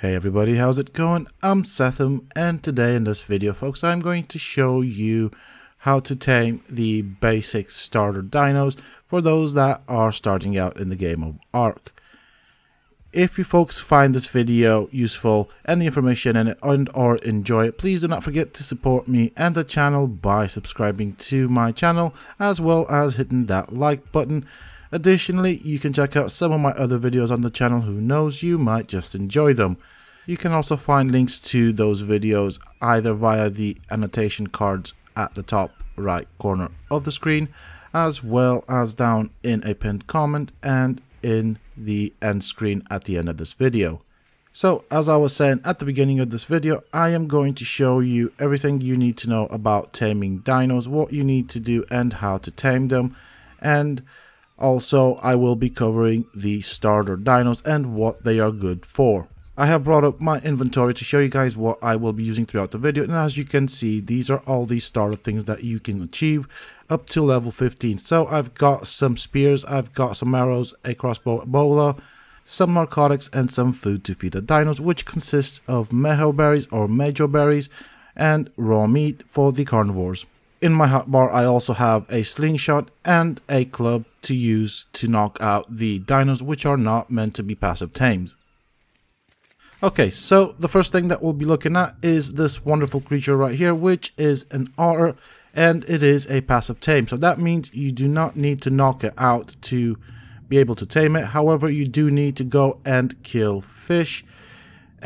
Hey everybody, how's it going? I'm Sethum and today in this video folks I'm going to show you how to tame the basic starter dinos for those that are starting out in the game of Ark. If you folks find this video useful and the information in it and or enjoy it, please do not forget to support me and the channel by subscribing to my channel as well as hitting that like button. Additionally, you can check out some of my other videos on the channel who knows you might just enjoy them. You can also find links to those videos either via the annotation cards at the top right corner of the screen as well as down in a pinned comment and in the end screen at the end of this video. So as I was saying at the beginning of this video, I am going to show you everything you need to know about taming dinos, what you need to do and how to tame them. And also I will be covering the starter dinos and what they are good for. I have brought up my inventory to show you guys what I will be using throughout the video and as you can see these are all the starter things that you can achieve up to level 15. So I've got some spears, I've got some arrows, a crossbow bola, some narcotics and some food to feed the dinos which consists of mejo berries or mejo berries and raw meat for the carnivores. In my hotbar I also have a slingshot and a club to use to knock out the dinos which are not meant to be passive tames. Okay, so the first thing that we'll be looking at is this wonderful creature right here, which is an otter, and it is a passive tame. So that means you do not need to knock it out to be able to tame it. However, you do need to go and kill fish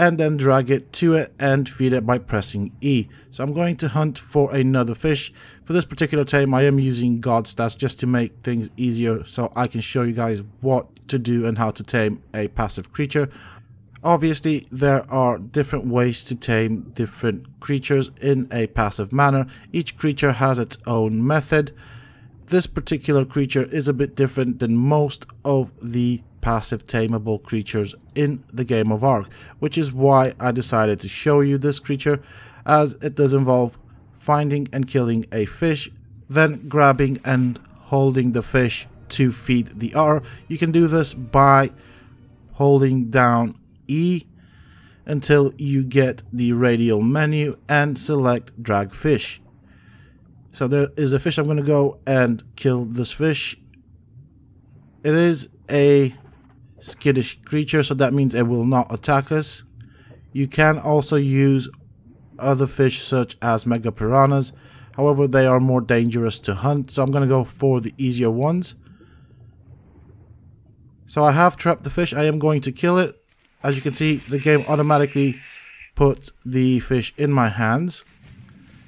and then drag it to it and feed it by pressing E. So I'm going to hunt for another fish. For this particular tame, I am using God stats just to make things easier so I can show you guys what to do and how to tame a passive creature. Obviously, there are different ways to tame different creatures in a passive manner. Each creature has its own method. This particular creature is a bit different than most of the passive tameable creatures in the game of Ark, which is why I decided to show you this creature as it does involve finding and killing a fish, then grabbing and holding the fish to feed the R. You can do this by holding down E until you get the radial menu and select drag fish. So there is a fish. I'm going to go and kill this fish. It is a skittish creature, so that means it will not attack us. You can also use other fish such as mega piranhas. However, they are more dangerous to hunt, so I'm going to go for the easier ones. So I have trapped the fish. I am going to kill it as you can see, the game automatically put the fish in my hands.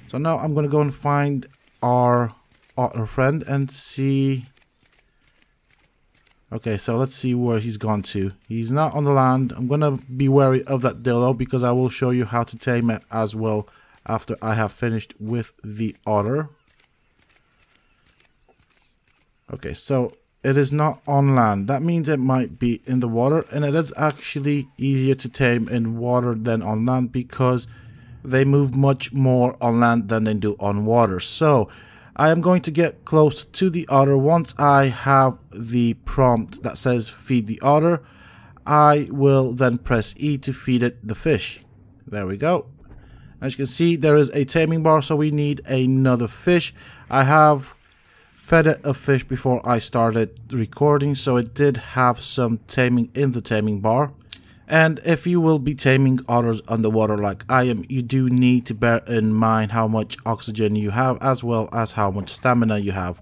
So now I'm going to go and find our otter friend and see... Okay, so let's see where he's gone to. He's not on the land. I'm going to be wary of that dillo because I will show you how to tame it as well after I have finished with the otter. Okay, so it is not on land. That means it might be in the water and it is actually easier to tame in water than on land because they move much more on land than they do on water. So I am going to get close to the otter once I have the prompt that says feed the otter. I will then press E to feed it the fish. There we go. As you can see, there is a taming bar, so we need another fish. I have fed it a fish before I started recording so it did have some taming in the taming bar and if you will be taming otters underwater like I am you do need to bear in mind how much oxygen you have as well as how much stamina you have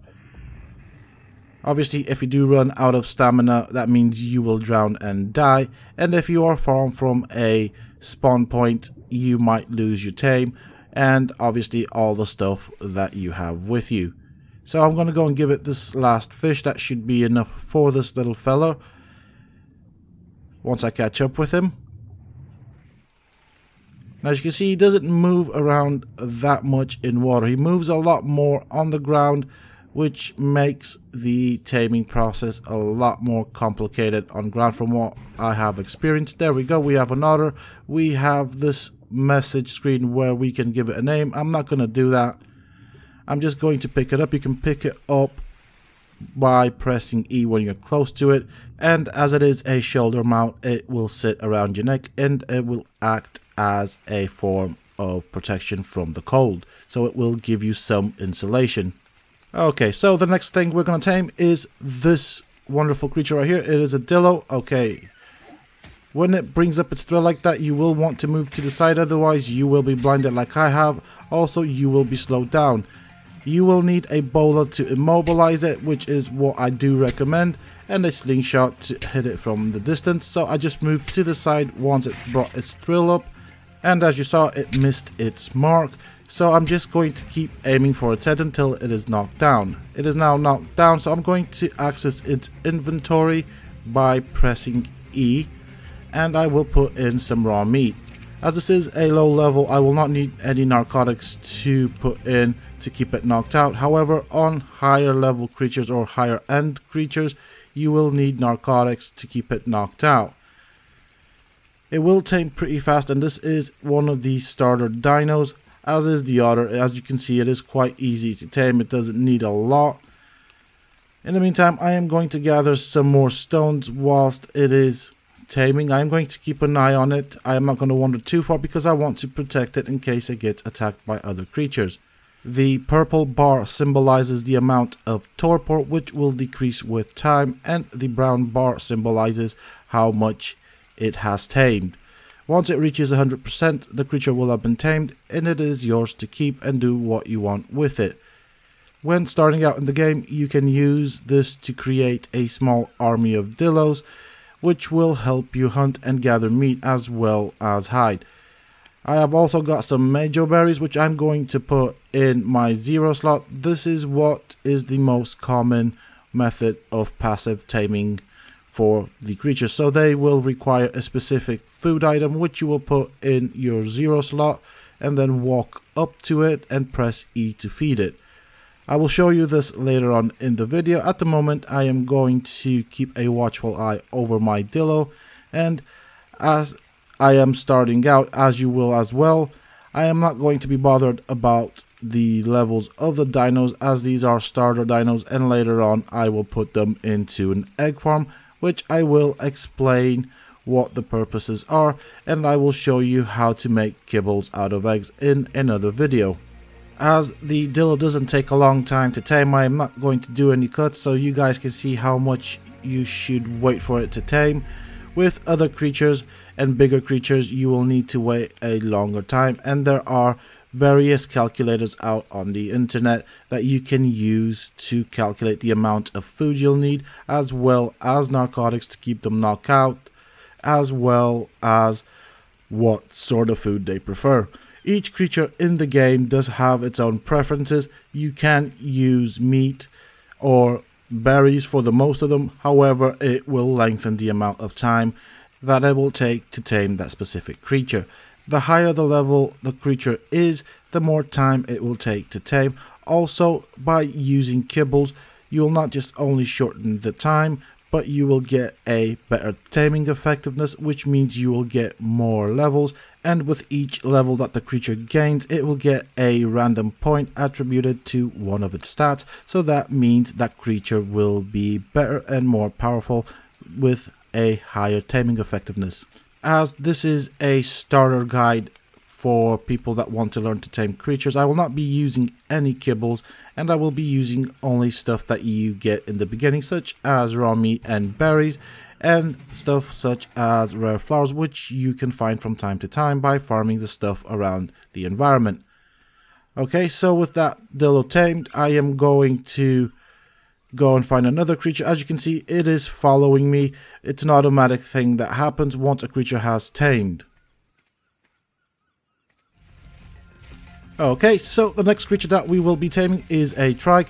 Obviously, if you do run out of stamina, that means you will drown and die. And if you are far from a spawn point, you might lose your tame and obviously all the stuff that you have with you. So I'm going to go and give it this last fish. That should be enough for this little fella. Once I catch up with him. Now as you can see, he doesn't move around that much in water. He moves a lot more on the ground, which makes the taming process a lot more complicated on ground from what I have experienced. There we go. We have another. We have this message screen where we can give it a name. I'm not going to do that I'm just going to pick it up. You can pick it up by pressing E when you're close to it and as it is a shoulder mount it will sit around your neck and it will act as a form of protection from the cold. So it will give you some insulation. Okay so the next thing we're to tame is this wonderful creature right here. It is a dillo. Okay. When it brings up its frill like that you will want to move to the side. Otherwise you will be blinded like I have. Also you will be slowed down. You will need a bola to immobilize it which is what I do recommend and a slingshot to hit it from the distance. So I just moved to the side once it brought its frill up and as you saw it missed its mark. So I'm just going to keep aiming for its head until it is knocked down. It is now knocked down so I'm going to access its inventory by pressing E and I will put in some raw meat. As this is a low level I will not need any narcotics to put in to keep it knocked out. However on higher level creatures or higher end creatures you will need narcotics to keep it knocked out. It will tame pretty fast and this is one of the starter dinos as is the other. As you can see it is quite easy to tame, it doesn't need a lot. In the meantime I am going to gather some more stones whilst it is taming. I am going to keep an eye on it. I am not going to wander too far because I want to protect it in case it gets attacked by other creatures. The purple bar symbolizes the amount of torpor which will decrease with time and the brown bar symbolizes how much it has tamed. Once it reaches 100% the creature will have been tamed and it is yours to keep and do what you want with it. When starting out in the game you can use this to create a small army of dillos which will help you hunt and gather meat as well as hide. I have also got some Mejo berries which I'm going to put in my zero slot. This is what is the most common method of passive taming for the creatures. So they will require a specific food item which you will put in your zero slot and then walk up to it and press E to feed it. I will show you this later on in the video. At the moment I am going to keep a watchful eye over my Dillo and as I am starting out as you will as well. I am not going to be bothered about the levels of the dinos as these are starter dinos and later on I will put them into an egg farm which I will explain what the purposes are and I will show you how to make kibbles out of eggs in another video. As the Dillo doesn't take a long time to tame I am not going to do any cuts so you guys can see how much you should wait for it to tame. With other creatures and bigger creatures you will need to wait a longer time and there are various calculators out on the internet that you can use to calculate the amount of food you'll need as well as narcotics to keep them knocked out as well as what sort of food they prefer. Each creature in the game does have its own preferences. You can use meat or berries for the most of them, however it will lengthen the amount of time that it will take to tame that specific creature. The higher the level the creature is, the more time it will take to tame. Also, by using kibbles, you will not just only shorten the time, but you will get a better taming effectiveness, which means you will get more levels. And with each level that the creature gains, it will get a random point attributed to one of its stats. So that means that creature will be better and more powerful with a higher taming effectiveness. As this is a starter guide for people that want to learn to tame creatures, I will not be using any kibbles and I will be using only stuff that you get in the beginning such as raw meat and berries and stuff such as rare flowers which you can find from time to time by farming the stuff around the environment. Okay, so with that Dillo tamed, I am going to go and find another creature. As you can see, it is following me. It's an automatic thing that happens once a creature has tamed. Okay, so the next creature that we will be taming is a Trike.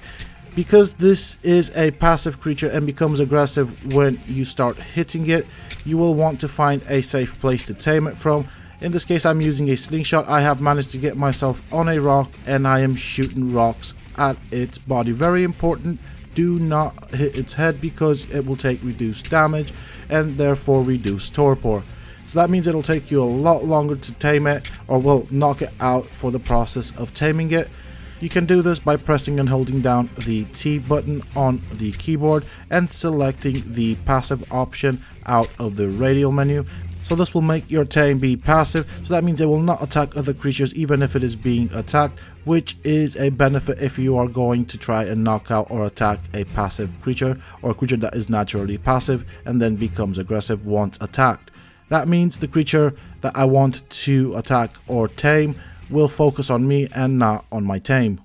Because this is a passive creature and becomes aggressive when you start hitting it, you will want to find a safe place to tame it from. In this case, I'm using a slingshot. I have managed to get myself on a rock and I am shooting rocks at its body. Very important do not hit its head because it will take reduced damage and therefore reduce torpor. So that means it'll take you a lot longer to tame it or will knock it out for the process of taming it. You can do this by pressing and holding down the T button on the keyboard and selecting the passive option out of the radial menu. So this will make your tame be passive, so that means it will not attack other creatures even if it is being attacked, which is a benefit if you are going to try and knock out or attack a passive creature or a creature that is naturally passive and then becomes aggressive once attacked. That means the creature that I want to attack or tame will focus on me and not on my tame.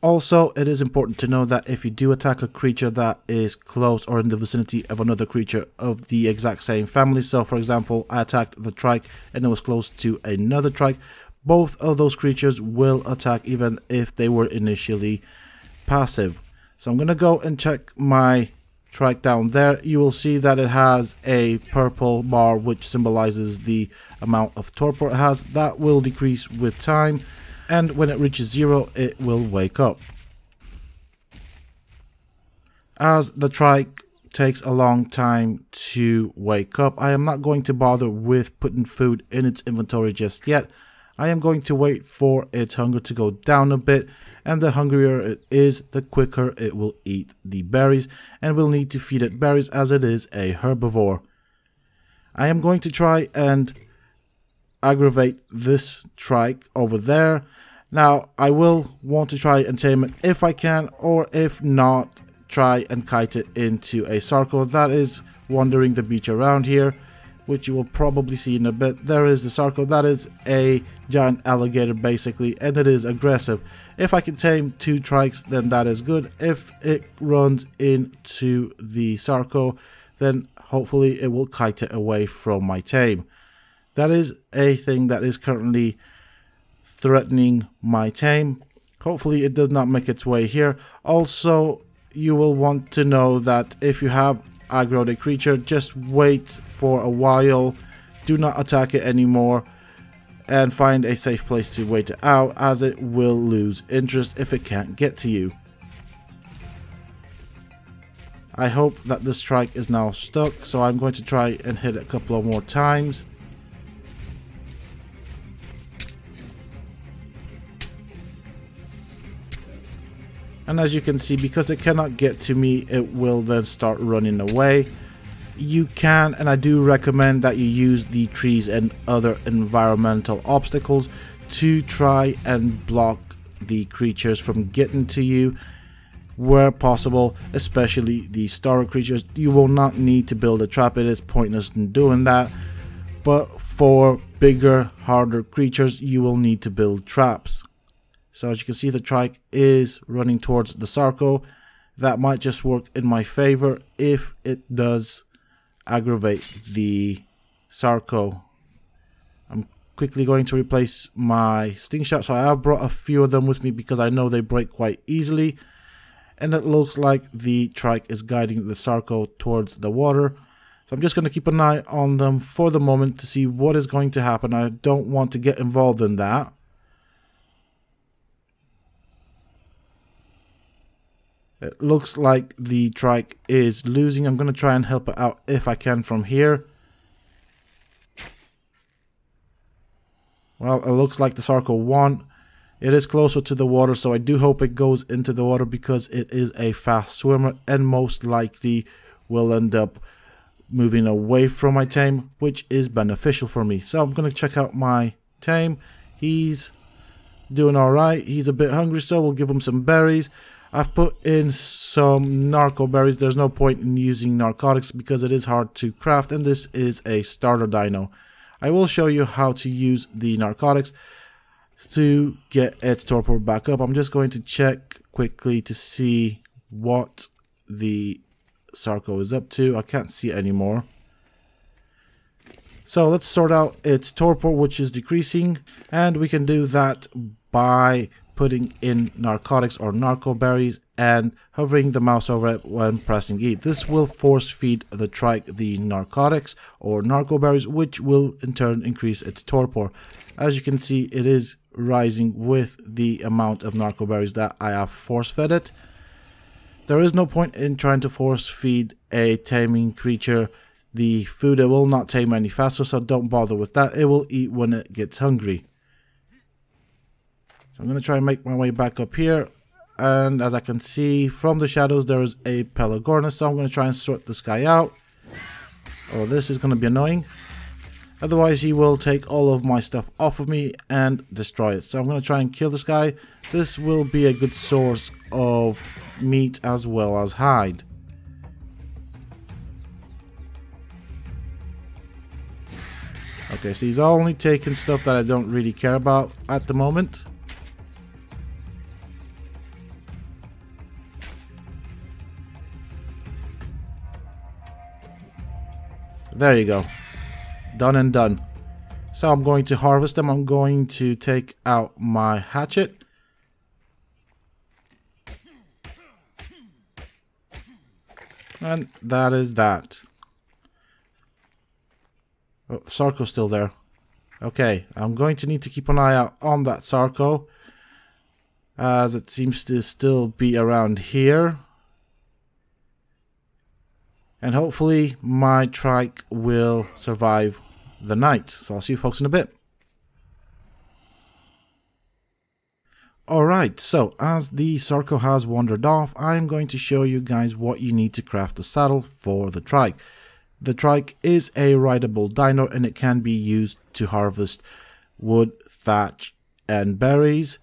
Also, it is important to know that if you do attack a creature that is close or in the vicinity of another creature of the exact same family, so for example, I attacked the trike and it was close to another trike, both of those creatures will attack even if they were initially passive. So I'm going to go and check my trike down there, you will see that it has a purple bar which symbolizes the amount of torpor it has. That will decrease with time and when it reaches zero it will wake up. As the trike takes a long time to wake up, I am not going to bother with putting food in its inventory just yet. I am going to wait for its hunger to go down a bit and the hungrier it is, the quicker it will eat the berries and will need to feed it berries as it is a herbivore. I am going to try and aggravate this trike over there. Now, I will want to try and tame it if I can, or if not, try and kite it into a Sarco that is wandering the beach around here which you will probably see in a bit. There is the Sarco, that is a giant alligator basically, and it is aggressive. If I can tame two trikes, then that is good. If it runs into the Sarco, then hopefully it will kite it away from my tame. That is a thing that is currently threatening my tame. Hopefully it does not make its way here. Also, you will want to know that if you have aggro the creature, just wait for a while, do not attack it anymore, and find a safe place to wait it out as it will lose interest if it can't get to you. I hope that this trike is now stuck, so I'm going to try and hit it a couple of more times. And as you can see because it cannot get to me it will then start running away. You can and I do recommend that you use the trees and other environmental obstacles to try and block the creatures from getting to you. Where possible especially the star creatures you will not need to build a trap. It is pointless in doing that. But for bigger harder creatures you will need to build traps so as you can see, the trike is running towards the Sarco. That might just work in my favor if it does aggravate the Sarco. I'm quickly going to replace my slingshot. So I have brought a few of them with me because I know they break quite easily. And it looks like the trike is guiding the Sarco towards the water. So I'm just going to keep an eye on them for the moment to see what is going to happen. I don't want to get involved in that. It looks like the trike is losing. I'm going to try and help it out if I can from here. Well, it looks like the Sarco won. It is closer to the water, so I do hope it goes into the water because it is a fast swimmer and most likely will end up moving away from my tame, which is beneficial for me. So I'm going to check out my tame. He's doing alright. He's a bit hungry, so we'll give him some berries. I've put in some narco berries. There's no point in using narcotics because it is hard to craft and this is a starter dino. I will show you how to use the narcotics to get its torpor back up. I'm just going to check quickly to see what the Sarco is up to. I can't see it anymore. So let's sort out its torpor, which is decreasing, and we can do that by putting in narcotics or narco berries and hovering the mouse over it when pressing E. This will force feed the trike the narcotics or narco berries which will in turn increase its torpor. As you can see it is rising with the amount of narco berries that I have force fed it. There is no point in trying to force feed a taming creature the food. It will not tame any faster so don't bother with that. It will eat when it gets hungry. So I'm going to try and make my way back up here. And as I can see from the shadows, there is a Pelagornis. So I'm going to try and sort this guy out. Oh, this is going to be annoying. Otherwise, he will take all of my stuff off of me and destroy it. So I'm going to try and kill this guy. This will be a good source of meat as well as hide. Okay, so he's only taking stuff that I don't really care about at the moment. There you go. Done and done. So I'm going to harvest them. I'm going to take out my hatchet. And that is that. Oh, Sarco's still there. Okay, I'm going to need to keep an eye out on that Sarco. As it seems to still be around here. And hopefully my trike will survive the night. So I'll see you folks in a bit. Alright, so as the Sarco has wandered off, I'm going to show you guys what you need to craft the saddle for the trike. The trike is a rideable dino and it can be used to harvest wood, thatch, and berries.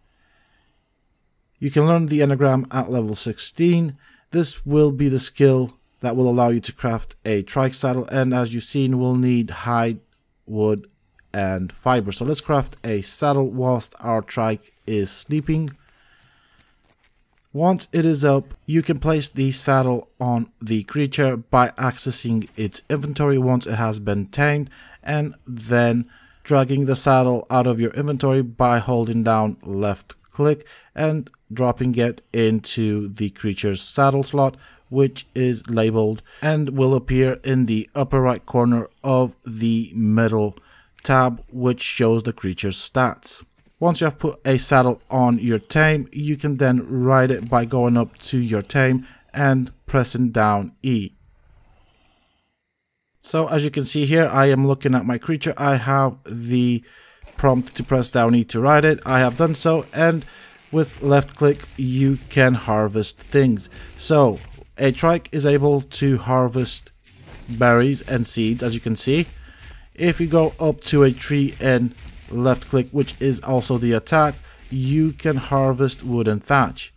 You can learn the engram at level 16. This will be the skill that will allow you to craft a trike saddle and as you've seen we'll need hide, wood and fiber. So let's craft a saddle whilst our trike is sleeping. Once it is up, you can place the saddle on the creature by accessing its inventory once it has been tamed and then dragging the saddle out of your inventory by holding down left click and dropping it into the creature's saddle slot which is labeled and will appear in the upper right corner of the middle tab which shows the creature's stats. Once you have put a saddle on your tame, you can then ride it by going up to your tame and pressing down E. So as you can see here, I am looking at my creature. I have the prompt to press down E to ride it. I have done so and with left click you can harvest things. So a trike is able to harvest berries and seeds as you can see. If you go up to a tree and left click which is also the attack, you can harvest wood and thatch.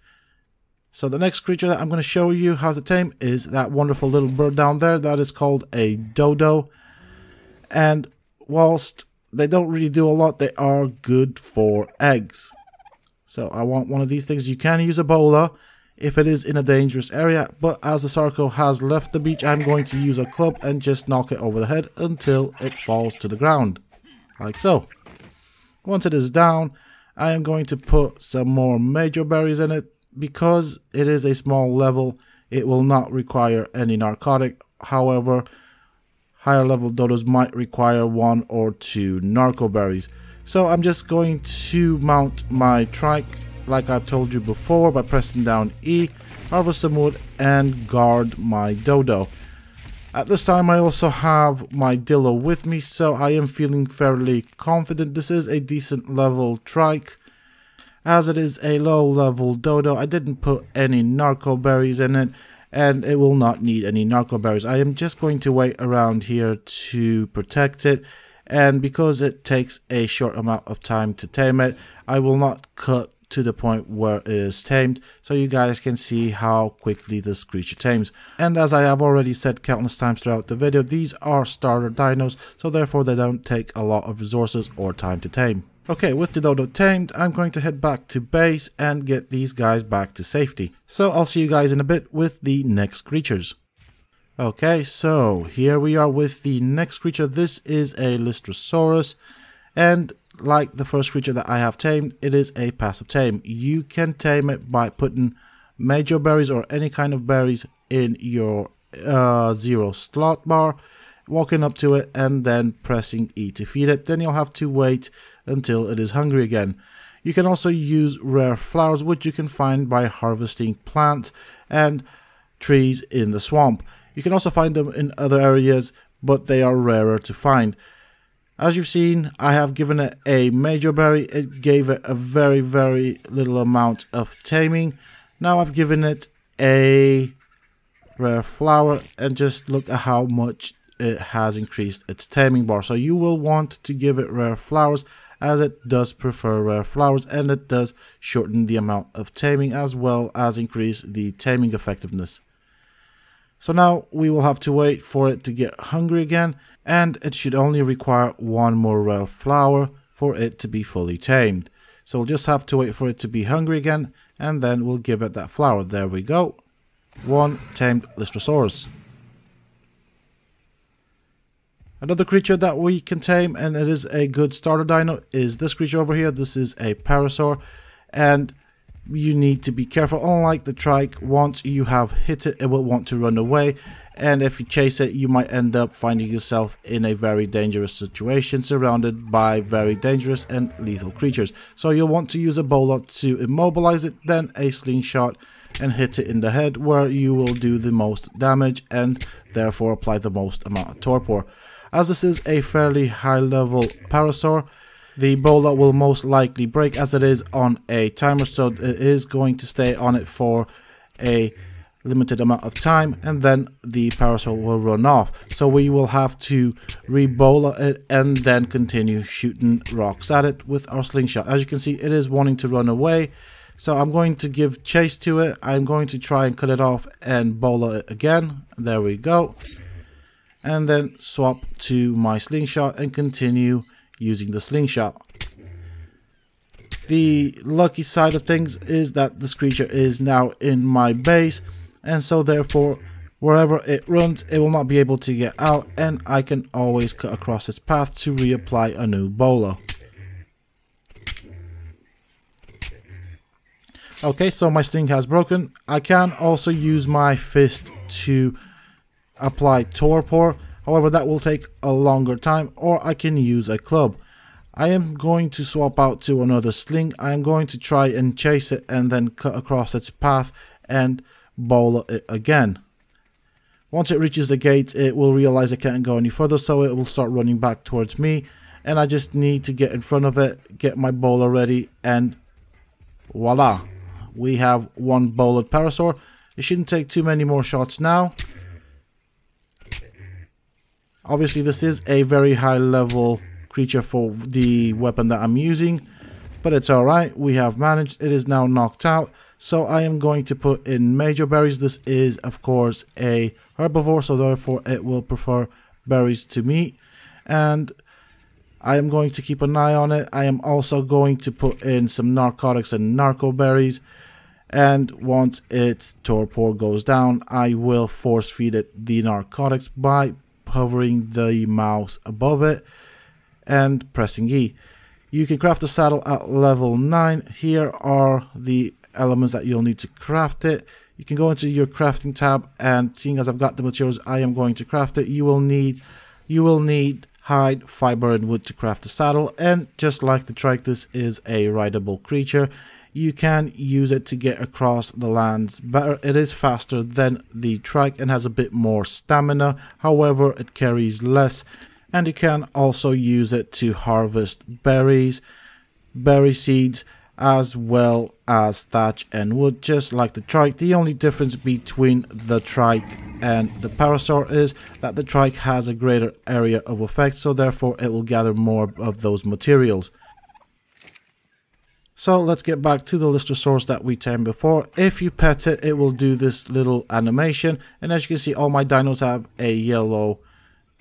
So the next creature that I'm going to show you how to tame is that wonderful little bird down there. That is called a dodo. And whilst they don't really do a lot, they are good for eggs. So I want one of these things. You can use a bola if it is in a dangerous area, but as the Sarco has left the beach, I'm going to use a club and just knock it over the head until it falls to the ground, like so. Once it is down, I am going to put some more major berries in it. Because it is a small level, it will not require any narcotic. However, higher level dodos might require one or two narco berries. So I'm just going to mount my trike like I've told you before by pressing down E, harvest some wood and guard my dodo. At this time I also have my Dillo with me so I am feeling fairly confident this is a decent level trike. As it is a low level dodo I didn't put any narco berries in it and it will not need any narco berries. I am just going to wait around here to protect it and because it takes a short amount of time to tame it I will not cut to the point where it is tamed so you guys can see how quickly this creature tames. And as I have already said countless times throughout the video, these are starter dinos so therefore they don't take a lot of resources or time to tame. Okay, with the dodo tamed, I'm going to head back to base and get these guys back to safety. So I'll see you guys in a bit with the next creatures. Okay, so here we are with the next creature. This is a Lystrosaurus and like the first creature that I have tamed, it is a passive tame. You can tame it by putting major berries or any kind of berries in your uh, zero slot bar, walking up to it and then pressing E to feed it. Then you'll have to wait until it is hungry again. You can also use rare flowers, which you can find by harvesting plants and trees in the swamp. You can also find them in other areas, but they are rarer to find. As you've seen, I have given it a major berry. It gave it a very, very little amount of taming. Now I've given it a rare flower and just look at how much it has increased its taming bar. So you will want to give it rare flowers as it does prefer rare flowers and it does shorten the amount of taming as well as increase the taming effectiveness. So now we will have to wait for it to get hungry again and it should only require one more rare flower for it to be fully tamed. So we'll just have to wait for it to be hungry again and then we'll give it that flower. There we go. One tamed Lystrosaurus. Another creature that we can tame and it is a good starter dino is this creature over here. This is a Parasaur and you need to be careful. Unlike the trike, once you have hit it, it will want to run away. And if you chase it, you might end up finding yourself in a very dangerous situation surrounded by very dangerous and lethal creatures. So you'll want to use a bola to immobilize it, then a slingshot and hit it in the head where you will do the most damage and therefore apply the most amount of torpor. As this is a fairly high level Parasaur, the bola will most likely break as it is on a timer so it is going to stay on it for a limited amount of time and then the Parasaur will run off. So we will have to rebola it and then continue shooting rocks at it with our slingshot. As you can see it is wanting to run away. So I'm going to give chase to it. I'm going to try and cut it off and bola it again. There we go. And then swap to my slingshot and continue using the slingshot. The lucky side of things is that this creature is now in my base and so therefore wherever it runs it will not be able to get out and I can always cut across its path to reapply a new bola. Okay, so my sting has broken. I can also use my fist to apply torpor However, that will take a longer time or I can use a club. I am going to swap out to another sling. I am going to try and chase it and then cut across its path and bola it uh, again. Once it reaches the gate, it will realize it can't go any further, so it will start running back towards me. And I just need to get in front of it, get my bola ready, and voila. We have one bolted Parasaur. It shouldn't take too many more shots now. Obviously, this is a very high level creature for the weapon that I'm using, but it's alright. We have managed. It is now knocked out. So I am going to put in major berries. This is, of course, a herbivore, so therefore it will prefer berries to meat. And I am going to keep an eye on it. I am also going to put in some narcotics and narco berries. And once its torpor goes down, I will force feed it the narcotics by hovering the mouse above it and pressing E. You can craft a saddle at level 9. Here are the elements that you'll need to craft it. You can go into your crafting tab and seeing as I've got the materials I am going to craft it, you will need you will need hide, fiber and wood to craft the saddle and just like the trike this is a rideable creature you can use it to get across the lands better. It is faster than the trike and has a bit more stamina. However, it carries less and you can also use it to harvest berries, berry seeds, as well as thatch and wood, just like the trike. The only difference between the trike and the parasaur is that the trike has a greater area of effect, so therefore it will gather more of those materials. So let's get back to the Lystrosaurus that we tamed before. If you pet it, it will do this little animation. And as you can see, all my dinos have a yellow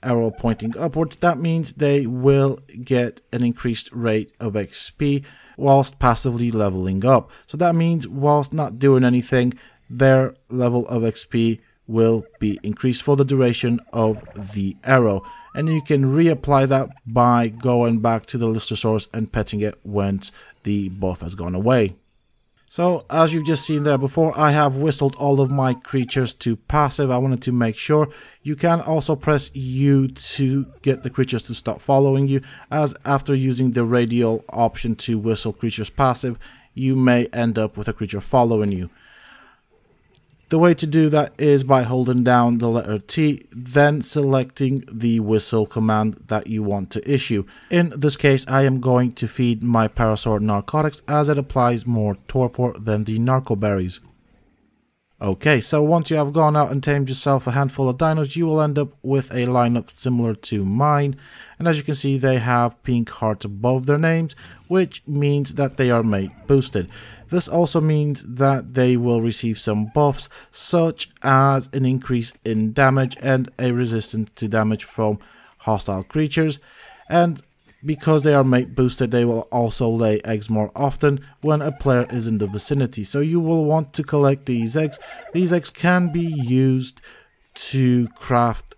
arrow pointing upwards. That means they will get an increased rate of XP whilst passively leveling up. So that means whilst not doing anything, their level of XP will be increased for the duration of the arrow. And you can reapply that by going back to the Lystrosaurus and petting it once the buff has gone away. So as you've just seen there before, I have whistled all of my creatures to passive. I wanted to make sure. You can also press U to get the creatures to stop following you, as after using the radial option to whistle creatures passive, you may end up with a creature following you. The way to do that is by holding down the letter T, then selecting the whistle command that you want to issue. In this case, I am going to feed my Parasaur narcotics as it applies more torpor than the narco berries. Okay, so once you have gone out and tamed yourself a handful of dinos, you will end up with a lineup similar to mine. And as you can see, they have pink hearts above their names, which means that they are mate boosted. This also means that they will receive some buffs, such as an increase in damage and a resistance to damage from hostile creatures. And because they are mate boosted, they will also lay eggs more often when a player is in the vicinity. So you will want to collect these eggs. These eggs can be used to craft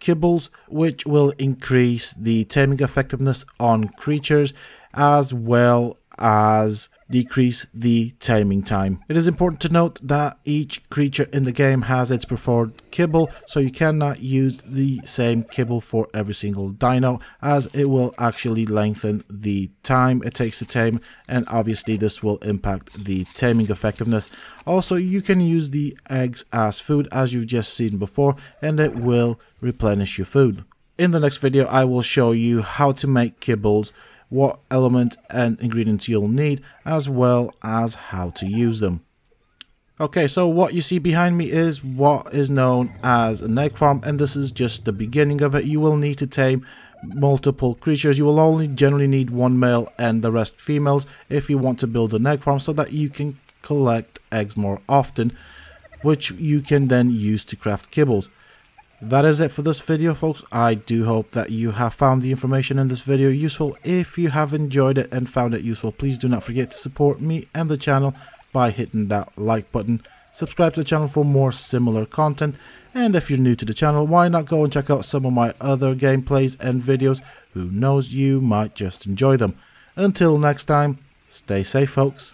kibbles, which will increase the taming effectiveness on creatures as well as decrease the taming time. It is important to note that each creature in the game has its preferred kibble, so you cannot use the same kibble for every single dino, as it will actually lengthen the time it takes to tame, and obviously this will impact the taming effectiveness. Also, you can use the eggs as food, as you've just seen before, and it will replenish your food. In the next video, I will show you how to make kibbles what element and ingredients you'll need, as well as how to use them. Okay, so what you see behind me is what is known as an egg farm, and this is just the beginning of it. You will need to tame multiple creatures. You will only generally need one male and the rest females if you want to build an egg farm so that you can collect eggs more often, which you can then use to craft kibbles. That is it for this video folks. I do hope that you have found the information in this video useful. If you have enjoyed it and found it useful, please do not forget to support me and the channel by hitting that like button. Subscribe to the channel for more similar content. And if you're new to the channel, why not go and check out some of my other gameplays and videos. Who knows, you might just enjoy them. Until next time, stay safe folks.